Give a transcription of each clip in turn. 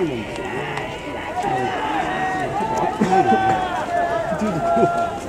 不能吃。嗯，这把太难了，就。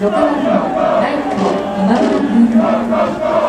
横浜大イト今村君。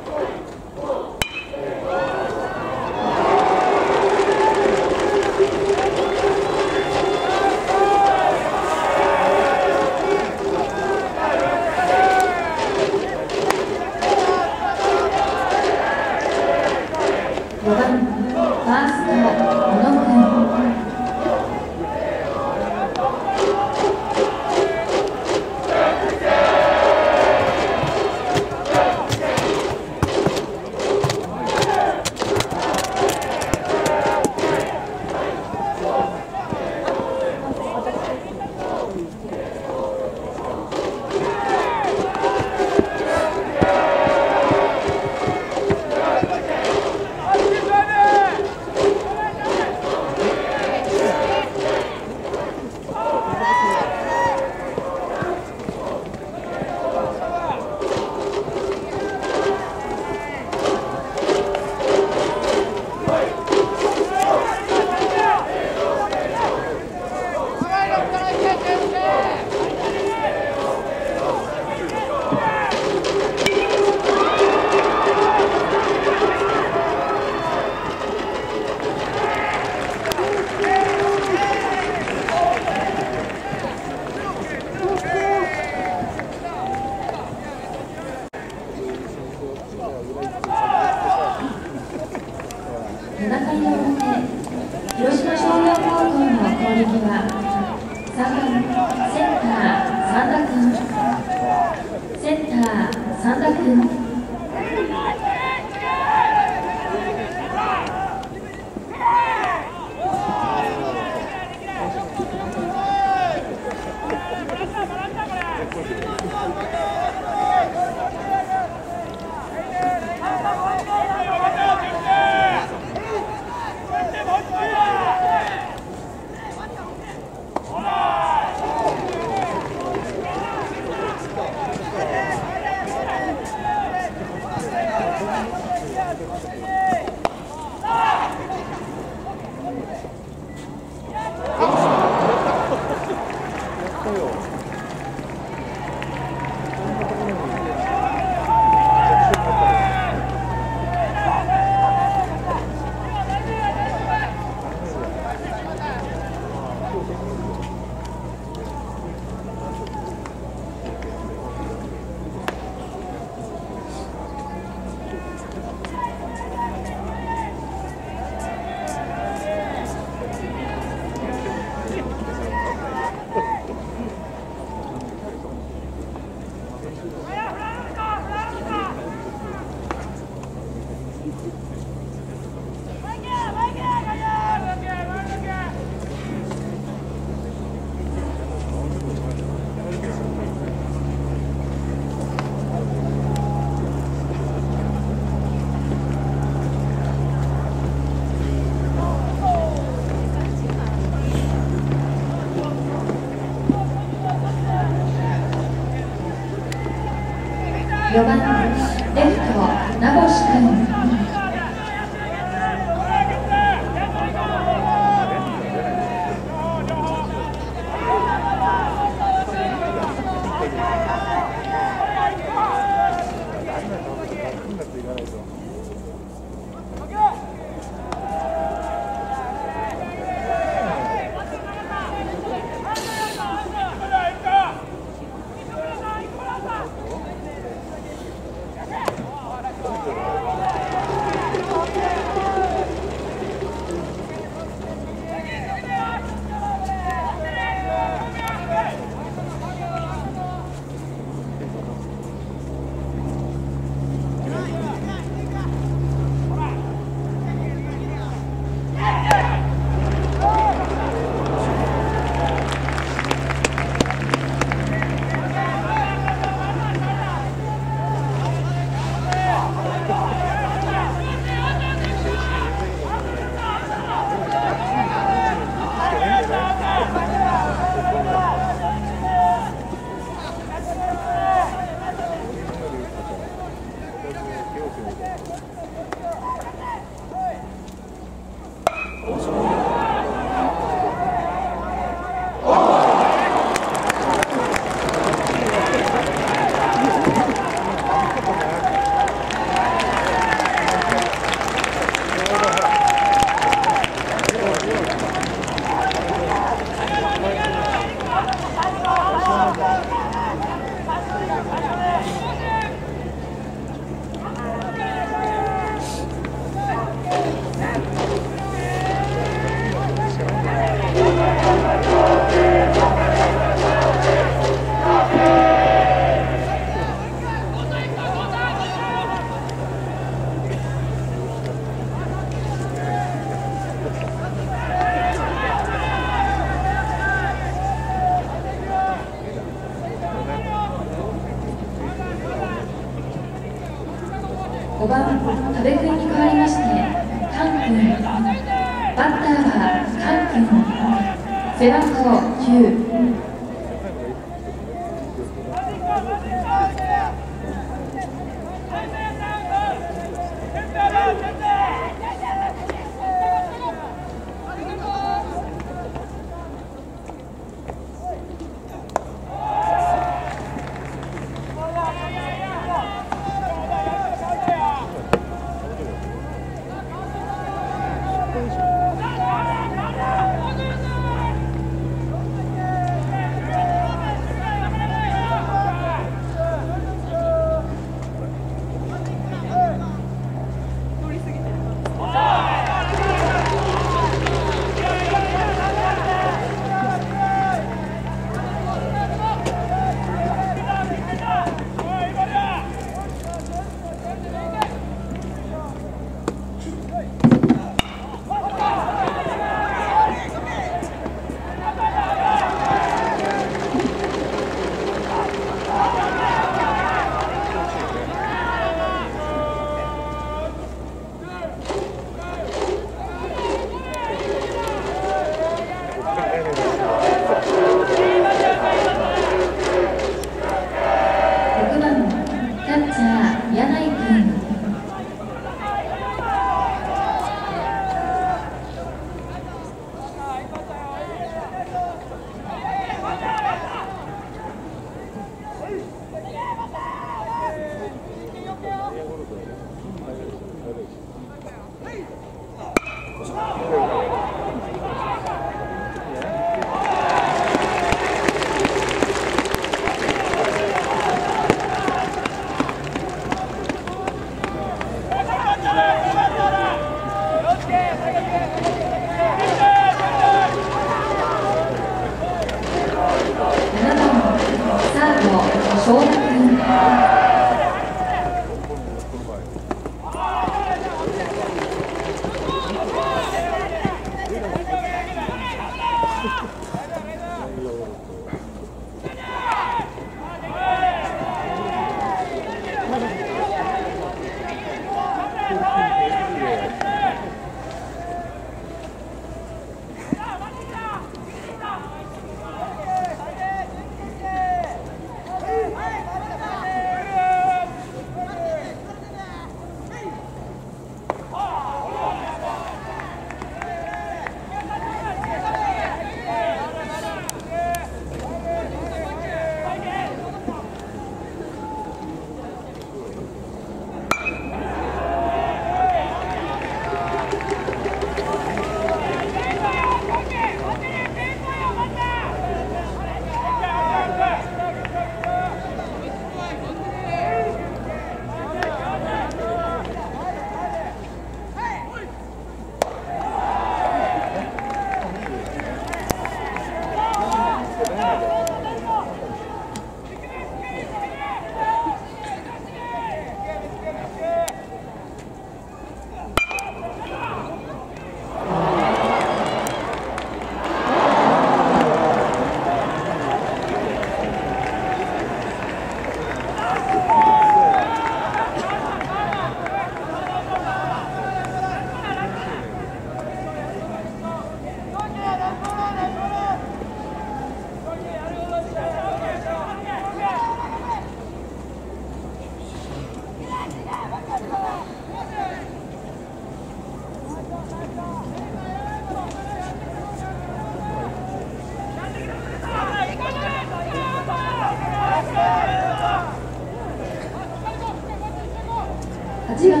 8番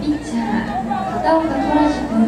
ピッチャー片岡虎志君。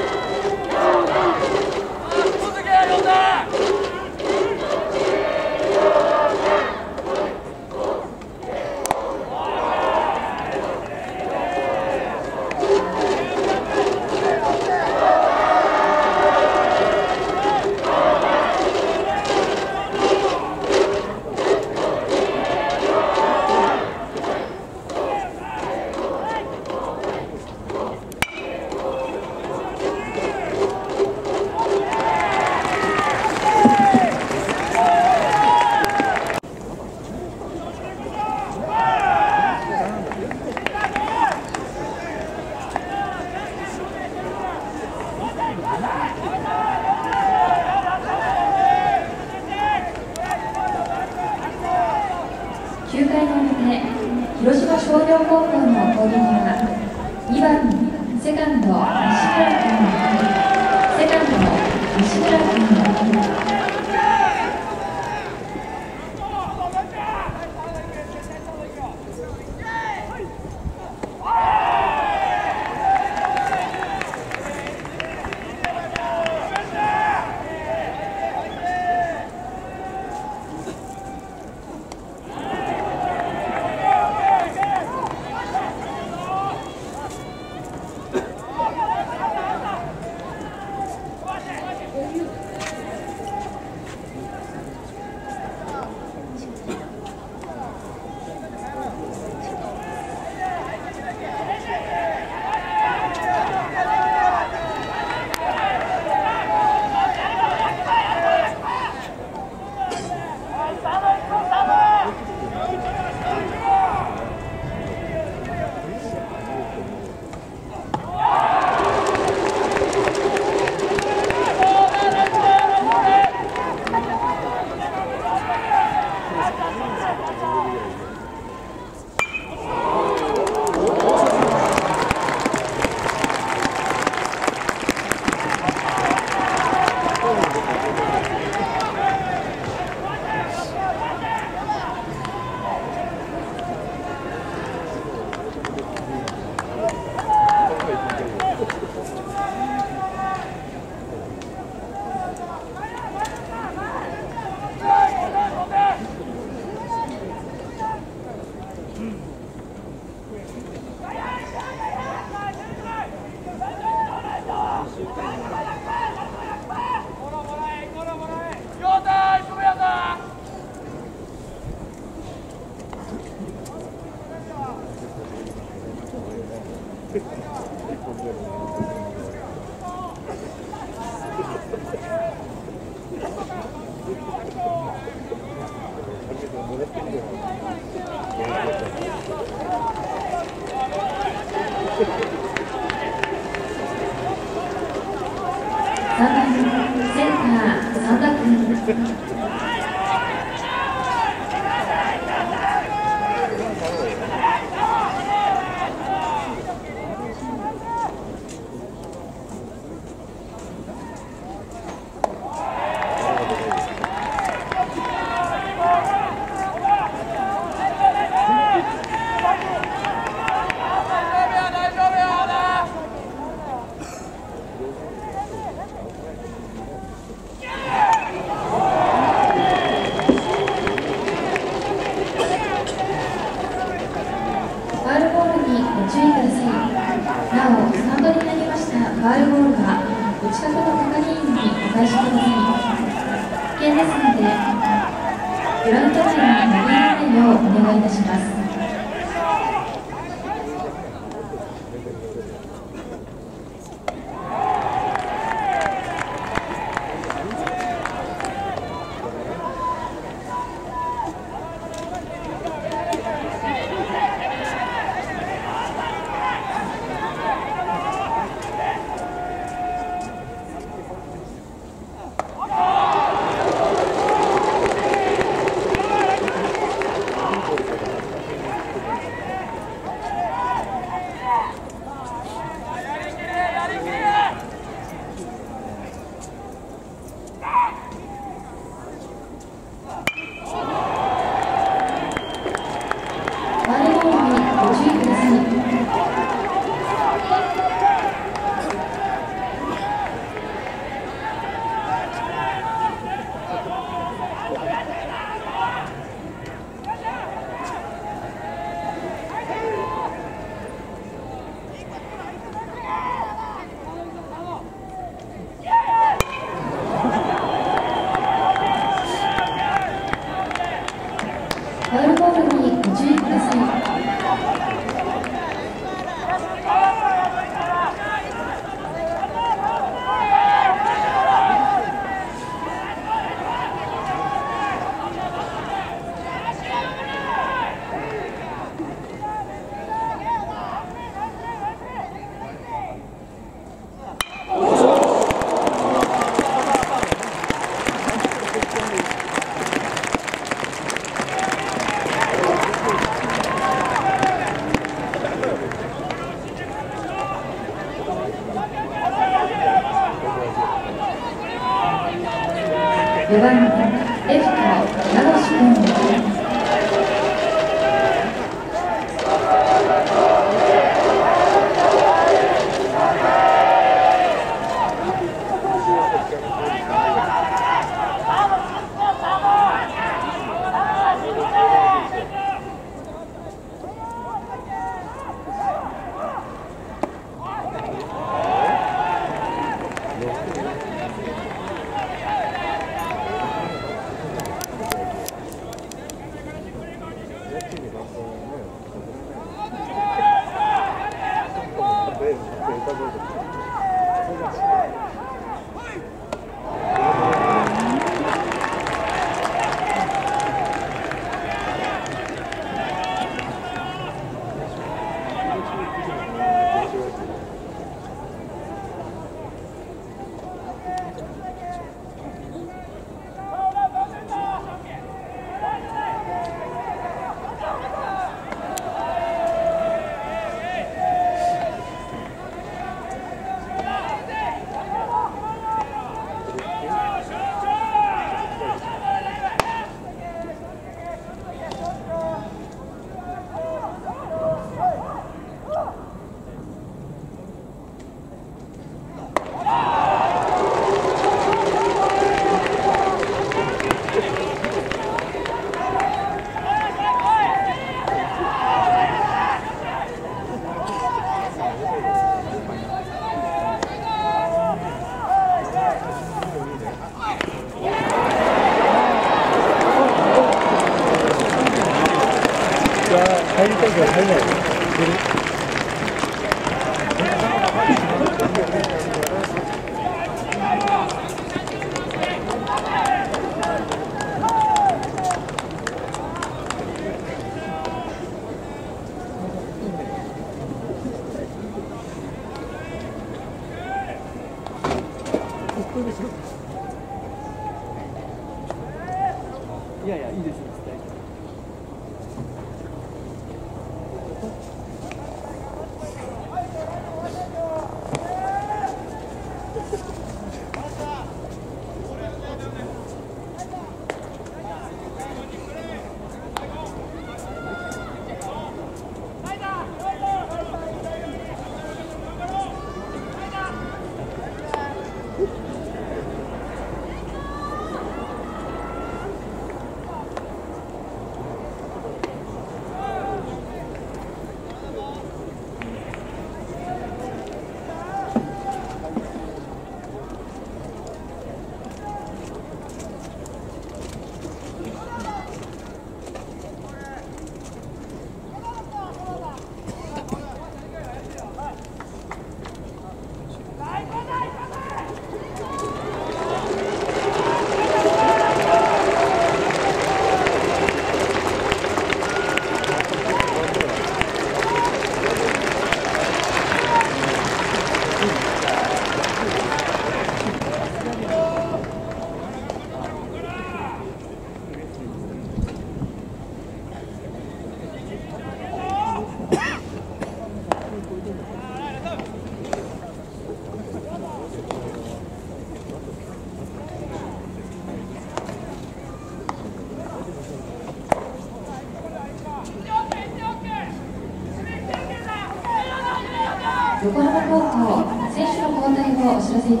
nosotros